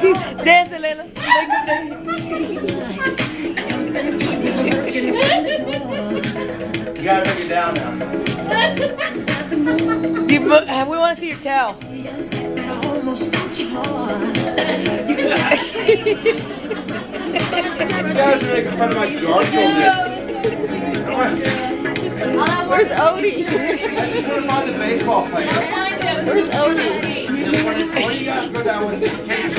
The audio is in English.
Dance, Layla. Make him dance. You gotta bring it down now. You, uh, we want to see your tail. You guys are making fun of my Garfieldness. Where's Odie? I just want to find the baseball player. Where's Odie? Where you guys go down with Kenny's